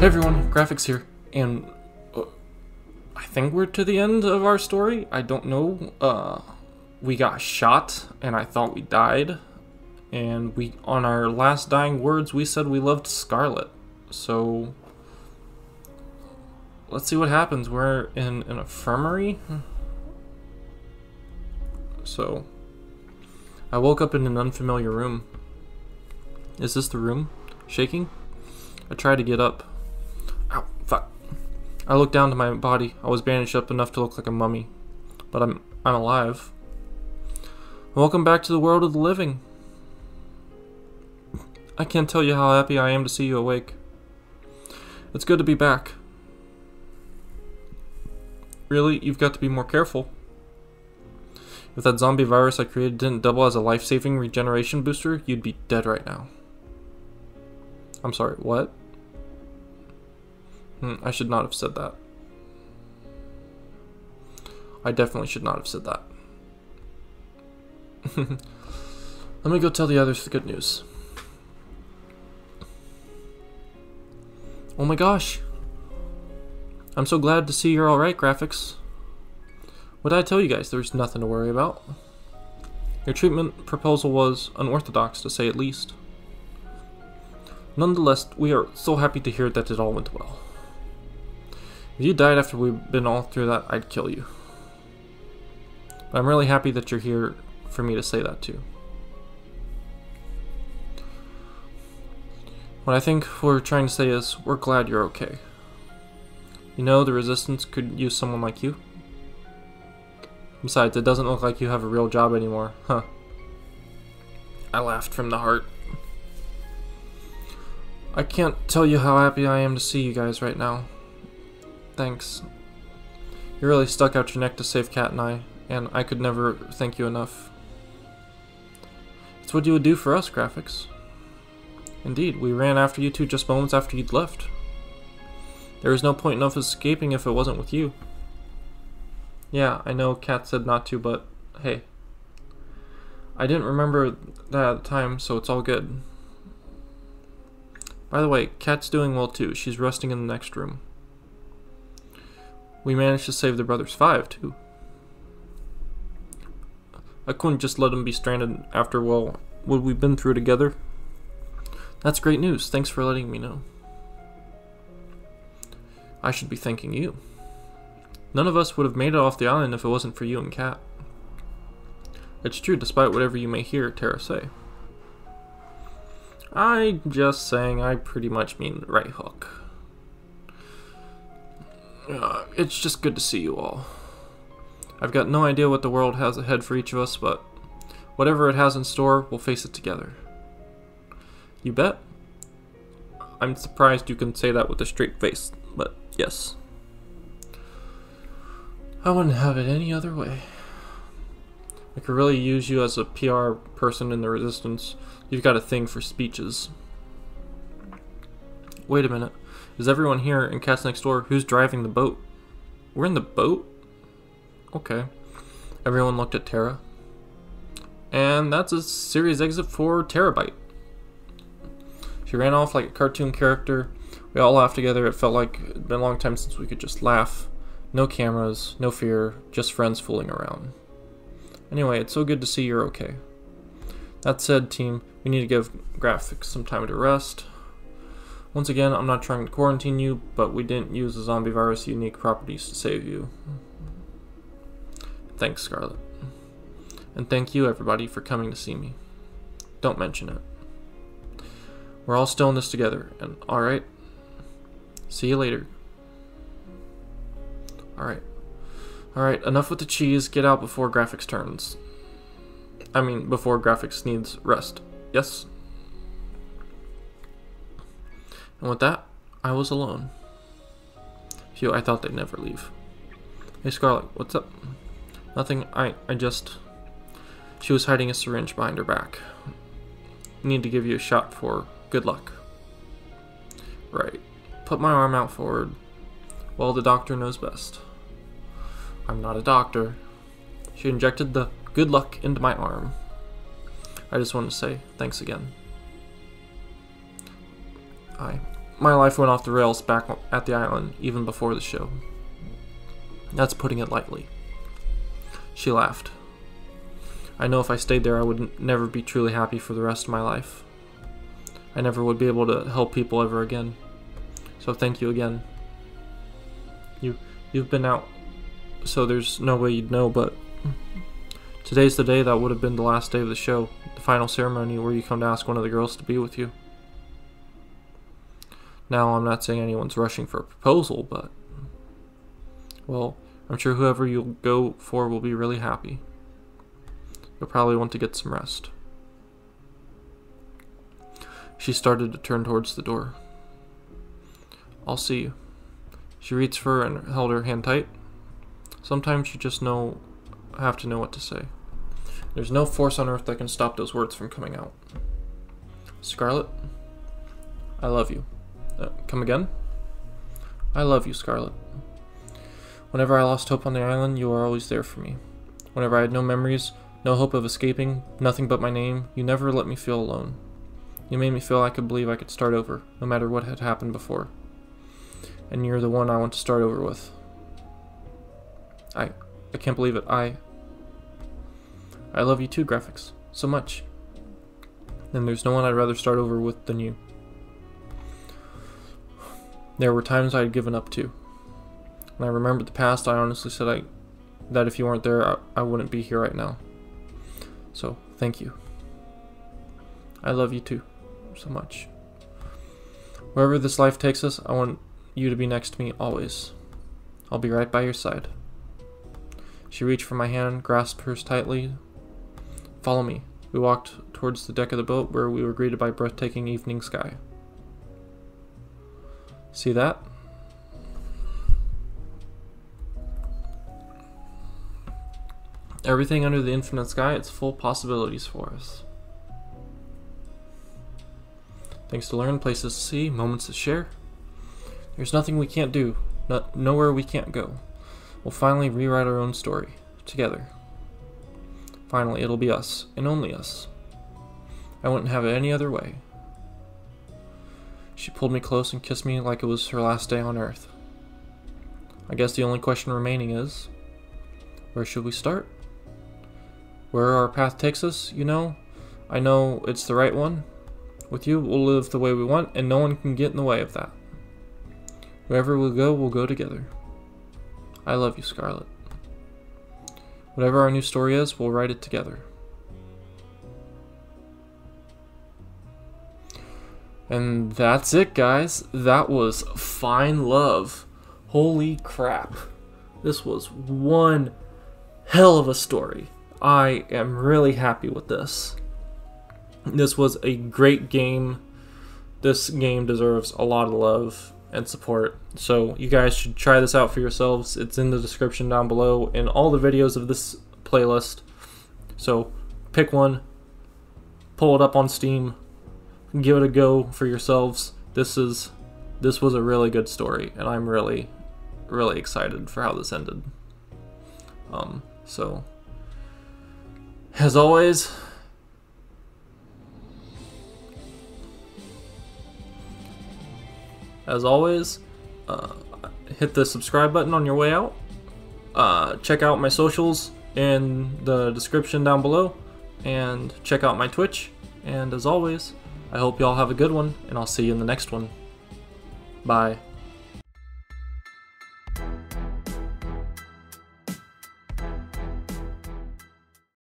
Hey everyone, Graphics here, and uh, I think we're to the end of our story. I don't know. Uh, we got shot, and I thought we died, and we on our last dying words we said we loved Scarlett. So let's see what happens. We're in an infirmary. So I woke up in an unfamiliar room. Is this the room? Shaking? I tried to get up. I looked down to my body. I was bandaged up enough to look like a mummy. But I'm I'm alive. Welcome back to the world of the living. I can't tell you how happy I am to see you awake. It's good to be back. Really, you've got to be more careful. If that zombie virus I created didn't double as a life-saving regeneration booster, you'd be dead right now. I'm sorry, what? Hmm, I should not have said that. I definitely should not have said that. Let me go tell the others the good news. Oh my gosh! I'm so glad to see you're alright, Graphics. What did I tell you guys? There's nothing to worry about. Your treatment proposal was unorthodox, to say at least. Nonetheless, we are so happy to hear that it all went well. If you died after we've been all through that, I'd kill you. But I'm really happy that you're here for me to say that to. What I think we're trying to say is, we're glad you're okay. You know, the Resistance could use someone like you. Besides, it doesn't look like you have a real job anymore, huh? I laughed from the heart. I can't tell you how happy I am to see you guys right now. Thanks. You really stuck out your neck to save Cat and I, and I could never thank you enough. It's what you would do for us, Graphics. Indeed, we ran after you two just moments after you'd left. There was no point in us escaping if it wasn't with you. Yeah, I know Cat said not to, but hey. I didn't remember that at the time, so it's all good. By the way, Cat's doing well too. She's resting in the next room. We managed to save the brothers five, too. I couldn't just let them be stranded after, well, what we've been through together. That's great news. Thanks for letting me know. I should be thanking you. None of us would have made it off the island if it wasn't for you and Kat. It's true, despite whatever you may hear Tara say. I'm just saying I pretty much mean right hook. Uh, it's just good to see you all. I've got no idea what the world has ahead for each of us, but whatever it has in store, we'll face it together. You bet? I'm surprised you can say that with a straight face, but yes. I wouldn't have it any other way. I could really use you as a PR person in the Resistance. You've got a thing for speeches. Wait a minute. Is everyone here in Cats Next Door? Who's driving the boat? We're in the boat? Okay. Everyone looked at Tara. And that's a series exit for Terabyte. She ran off like a cartoon character. We all laughed together. It felt like it'd been a long time since we could just laugh. No cameras, no fear, just friends fooling around. Anyway, it's so good to see you're okay. That said, team, we need to give graphics some time to rest. Once again, I'm not trying to quarantine you, but we didn't use the zombie virus unique properties to save you. Thanks, Scarlett. And thank you, everybody, for coming to see me. Don't mention it. We're all still in this together, and alright? See you later. Alright. Alright, enough with the cheese. Get out before graphics turns. I mean, before graphics needs rest. Yes? And with that, I was alone. Phew, I thought they'd never leave. Hey Scarlett, what's up? Nothing, I, I just... She was hiding a syringe behind her back. Need to give you a shot for good luck. Right. Put my arm out forward. Well, the doctor knows best. I'm not a doctor. She injected the good luck into my arm. I just want to say thanks again. I my life went off the rails back at the island even before the show. That's putting it lightly. She laughed. I know if I stayed there, I would never be truly happy for the rest of my life. I never would be able to help people ever again. So thank you again. You, you've been out, so there's no way you'd know, but today's the day that would have been the last day of the show, the final ceremony where you come to ask one of the girls to be with you. Now, I'm not saying anyone's rushing for a proposal, but well, I'm sure whoever you'll go for will be really happy. You'll probably want to get some rest. She started to turn towards the door. I'll see you. She reached for her and held her hand tight. Sometimes you just know, have to know what to say. There's no force on earth that can stop those words from coming out. Scarlett, I love you. Uh, come again? I love you, Scarlett. Whenever I lost hope on the island, you were always there for me. Whenever I had no memories, no hope of escaping, nothing but my name, you never let me feel alone. You made me feel I could believe I could start over, no matter what had happened before. And you're the one I want to start over with. I I can't believe it. I I love you too, graphics. So much. And there's no one I'd rather start over with than you. There were times I had given up too. When I remembered the past, I honestly said I, that if you weren't there, I, I wouldn't be here right now. So, thank you. I love you too, so much. Wherever this life takes us, I want you to be next to me always. I'll be right by your side. She reached for my hand, grasped hers tightly. Follow me. We walked towards the deck of the boat where we were greeted by breathtaking evening sky. See that? Everything under the infinite sky, it's full possibilities for us. Things to learn, places to see, moments to share. There's nothing we can't do, not, nowhere we can't go. We'll finally rewrite our own story, together. Finally, it'll be us, and only us. I wouldn't have it any other way. She pulled me close and kissed me like it was her last day on Earth. I guess the only question remaining is, where should we start? Where our path takes us, you know, I know it's the right one. With you, we'll live the way we want, and no one can get in the way of that. Wherever we go, we'll go together. I love you, Scarlett. Whatever our new story is, we'll write it together. And that's it, guys. That was Find Love. Holy crap. This was one hell of a story. I am really happy with this. This was a great game. This game deserves a lot of love and support. So you guys should try this out for yourselves. It's in the description down below in all the videos of this playlist. So pick one, pull it up on Steam, give it a go for yourselves. This is this was a really good story and I'm really really excited for how this ended. Um so as always, as always, uh, hit the subscribe button on your way out. Uh, check out my socials in the description down below, and check out my Twitch. And as always, I hope y'all have a good one, and I'll see you in the next one. Bye.